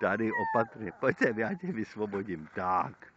Tady opatrně, pojďte, já tě vysvobodím. Tak.